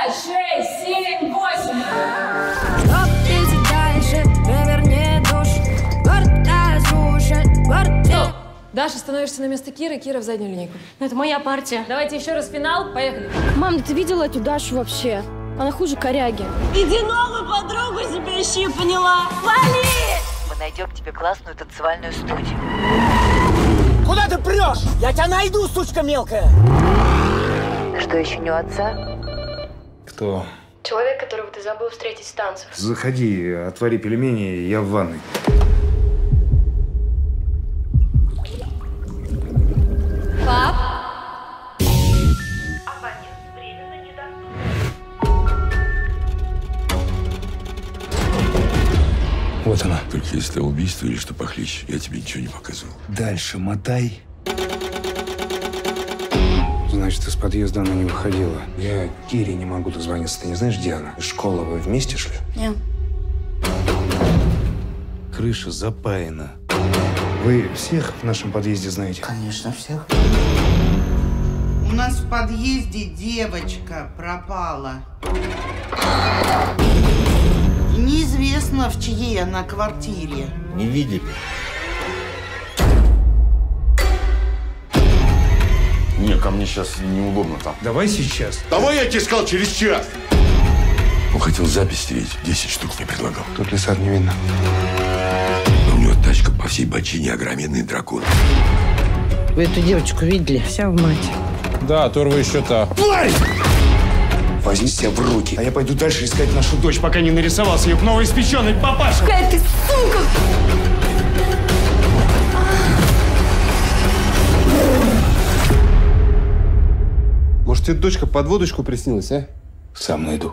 пять, шесть, семь, восемь. Идти дальше, поверни душ Город разрушен, город Стоп. Даша, становишься на место Киры, Кира в заднюю линейку. Ну, Это моя партия. Давайте еще раз финал, поехали. Мам, да ты видела эту Дашу вообще? Она хуже коряги. Иди новую подругу себе ищи, поняла? Вали! Мы найдем тебе классную танцевальную студию. Куда ты прешь? Я тебя найду, сучка мелкая! Что еще не у отца? Кто? Человек, которого ты забыл встретить в танцах. Заходи, отвори пельмени, я в ванной. Вот она. Только если это убийство или что похлеще, я тебе ничего не показывал. Дальше мотай. Значит, из подъезда она не выходила. Я Кире не могу дозвониться. Ты не знаешь, где она? Из школы вы вместе шли? Нет. Крыша запаяна. Вы всех в нашем подъезде знаете? Конечно, всех. У нас в подъезде девочка пропала. И неизвестно, в чьей она квартире. Не видели? Не, ко мне сейчас неудобно там. Давай сейчас. Давай я тебе сказал через час. Он хотел запись стереть. Десять штук мне предлагал. Тут лесат не видно. Но у него тачка по всей бочине огроменный дракон. Вы эту девочку видели? Вся в мать. Да, Торва еще та. Возьми себя в руки. А я пойду дальше искать нашу дочь, пока не нарисовался ее новоиспеченный папаша. Какая ты сука! Может, тебе дочка под водочку приснилась, а? Сам найду.